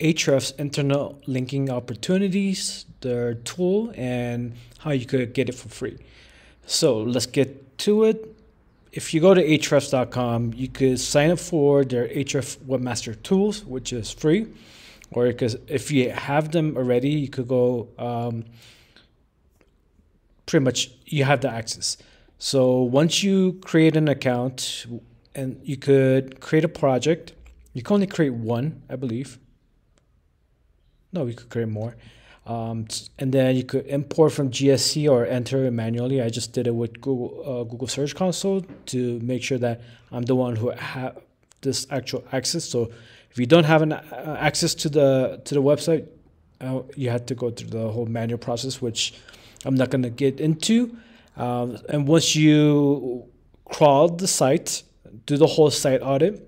Ahrefs internal linking opportunities, their tool, and how you could get it for free. So let's get to it. If you go to ahrefs.com, you could sign up for their Ahrefs Webmaster Tools, which is free. Or because if you have them already, you could go. Um, pretty much you have the access. So once you create an account, and you could create a project. You can only create one, I believe. No, you could create more. Um, and then you could import from GSC or enter it manually. I just did it with Google uh, Google Search Console to make sure that I'm the one who have this actual access. So if you don't have an uh, access to the to the website, uh, you had to go through the whole manual process, which I'm not gonna get into. Um, and once you crawl the site, do the whole site audit,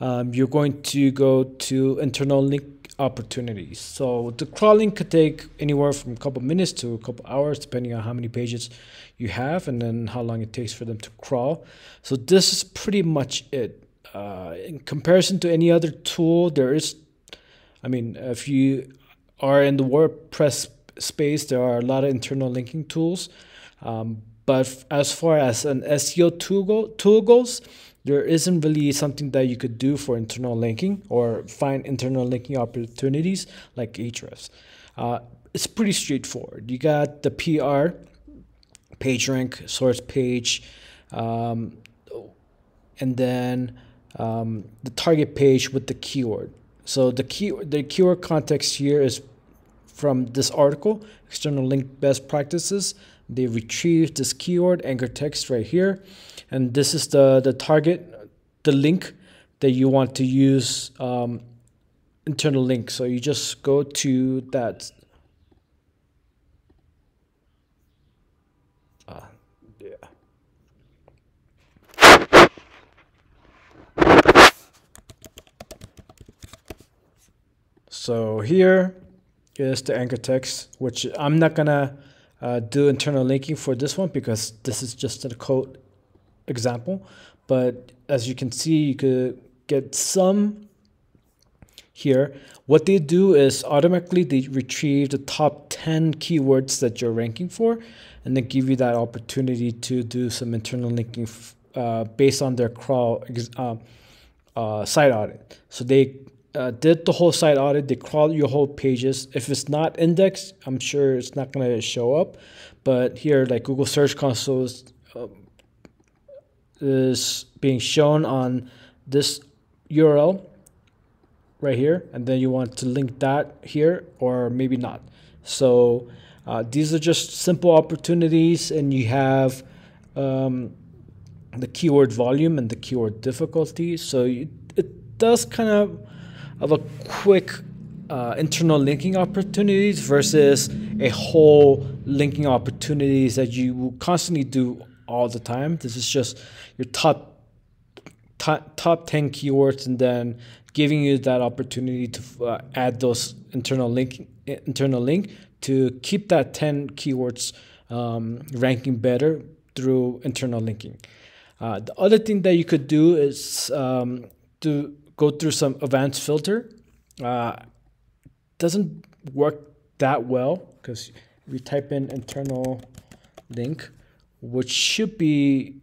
um, you're going to go to internal link opportunities. So the crawling could take anywhere from a couple minutes to a couple hours, depending on how many pages you have and then how long it takes for them to crawl. So this is pretty much it. Uh, in comparison to any other tool, there is, I mean, if you are in the WordPress space, there are a lot of internal linking tools. Um, but as far as an SEO tool, tool goes, there isn't really something that you could do for internal linking or find internal linking opportunities like Ahrefs. Uh, it's pretty straightforward. You got the PR, PageRank, source page, um, and then um, the target page with the keyword. So the key the keyword context here is from this article, external link best practices. They retrieve this keyword anchor text right here. And this is the the target the link that you want to use um, internal link. So you just go to that. Uh, yeah. So here is the anchor text, which I'm not gonna uh, do internal linking for this one because this is just a code example. But as you can see, you could get some here. What they do is automatically they retrieve the top 10 keywords that you're ranking for and then give you that opportunity to do some internal linking uh, based on their crawl uh, uh, site audit. So they uh, did the whole site audit, they crawled your whole pages. If it's not indexed, I'm sure it's not going to show up. But here, like Google Search Console is uh, is being shown on this URL right here and then you want to link that here or maybe not so uh, these are just simple opportunities and you have um, the keyword volume and the keyword difficulty so you, it does kind of of a quick uh, internal linking opportunities versus a whole linking opportunities that you will constantly do all the time. This is just your top top, top 10 keywords and then giving you that opportunity to uh, add those internal link internal link to keep that 10 keywords um, ranking better through internal linking. Uh, the other thing that you could do is um, to go through some advanced filter. Uh, doesn't work that well because we type in internal link which should be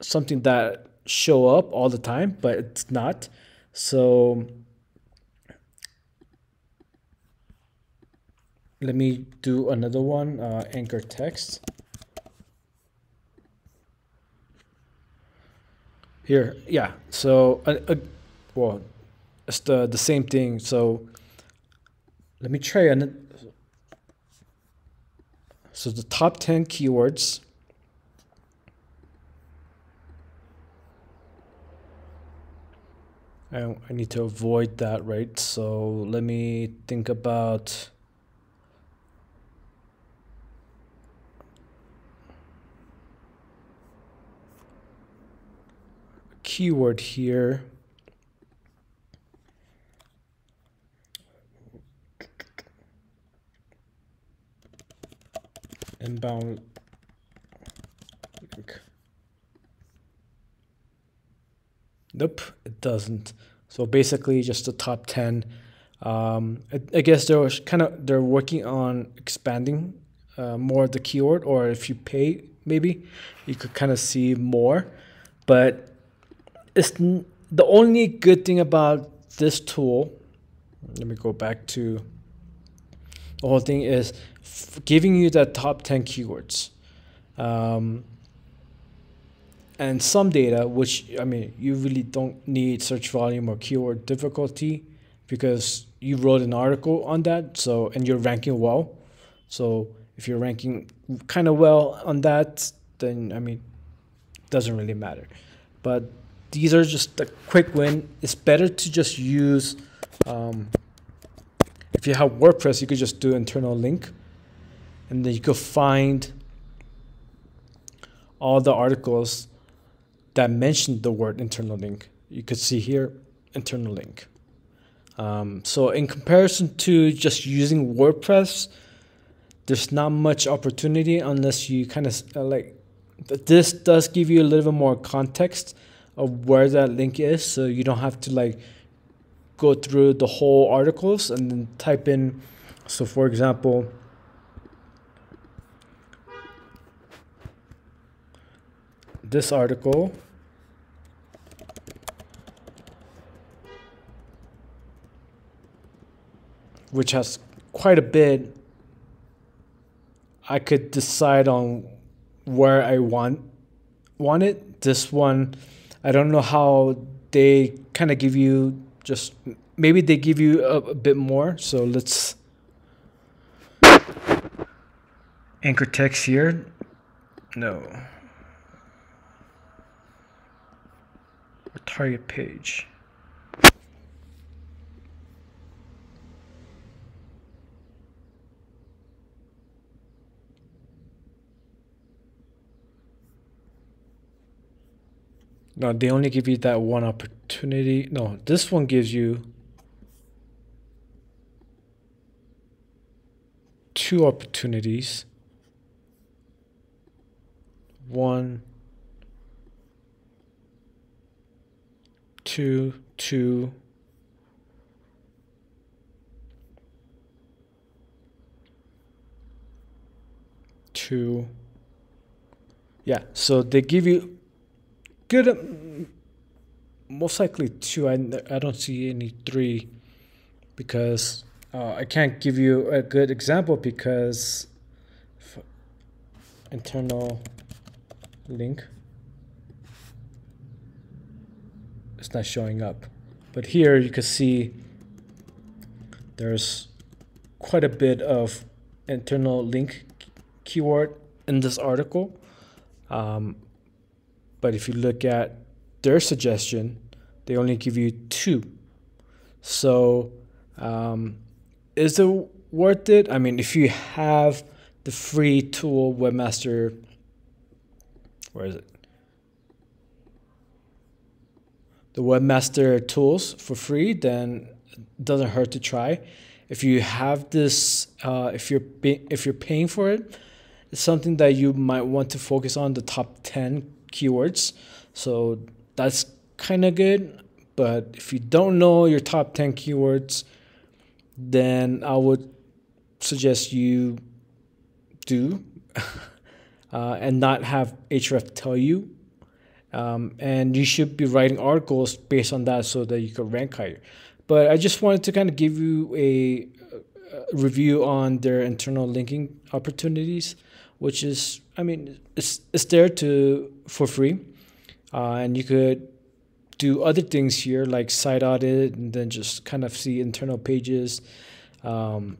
something that show up all the time, but it's not. So let me do another one, uh, anchor text. Here, yeah. So, uh, uh, well, it's the the same thing. So let me try another so the top 10 keywords I, I need to avoid that, right? So let me think about keyword here. inbound link. Nope, it doesn't. So basically, just the top ten. Um, I, I, guess they're kind of they're working on expanding uh, more the keyword, or if you pay, maybe you could kind of see more. But it's the only good thing about this tool. Let me go back to the whole thing is giving you the top 10 keywords um, and some data which i mean you really don't need search volume or keyword difficulty because you wrote an article on that so and you're ranking well so if you're ranking kind of well on that then i mean doesn't really matter but these are just a quick win it's better to just use um, if you have WordPress, you could just do internal link and then you could find all the articles that mention the word internal link. You could see here internal link. Um, so in comparison to just using WordPress, there's not much opportunity unless you kind of uh, like this does give you a little bit more context of where that link is so you don't have to like go through the whole articles and then type in so for example this article which has quite a bit I could decide on where I want want it. This one I don't know how they kind of give you just maybe they give you a, a bit more. So let's anchor text here. No. target page. No, they only give you that one opportunity. No, this one gives you two opportunities. One, two, two. Two. Yeah, so they give you good. Um, most likely two. I, I don't see any three because uh, I can't give you a good example because internal link it's not showing up. But here you can see there's quite a bit of internal link keyword in this article. Um, but if you look at their suggestion, they only give you two. So, um, is it worth it? I mean, if you have the free tool Webmaster, where is it? The Webmaster tools for free, then it doesn't hurt to try. If you have this, uh, if you're if you're paying for it, it's something that you might want to focus on the top ten keywords. So that's kind of good. But if you don't know your top 10 keywords, then I would suggest you do uh, and not have Ahrefs tell you. Um, and you should be writing articles based on that so that you can rank higher. But I just wanted to kind of give you a, a review on their internal linking opportunities which is I mean it's it's there to for free, uh, and you could do other things here like site audit and then just kind of see internal pages. Um,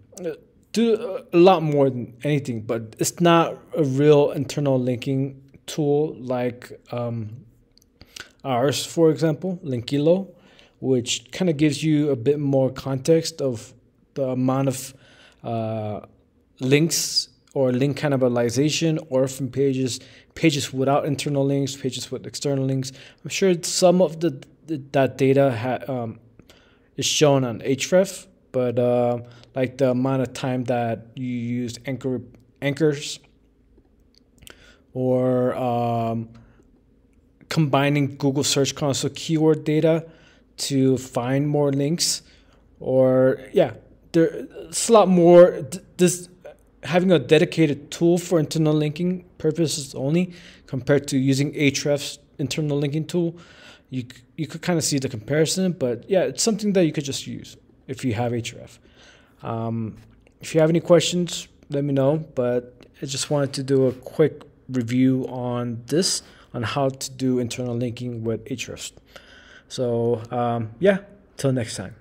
do a lot more than anything, but it's not a real internal linking tool like um, ours, for example, Linkilo, which kind of gives you a bit more context of the amount of uh, links or link cannibalization orphan pages, pages without internal links, pages with external links. I'm sure some of the, that data ha, um, is shown on Ahrefs, but uh, like the amount of time that you use anchor anchors or um, combining Google Search Console keyword data to find more links, or yeah, there's a lot more. This having a dedicated tool for internal linking purposes only compared to using Ahrefs internal linking tool, you you could kind of see the comparison. But yeah, it's something that you could just use if you have Ahref Um, if you have any questions, let me know. But I just wanted to do a quick review on this on how to do internal linking with Ahrefs. So um, yeah, till next time.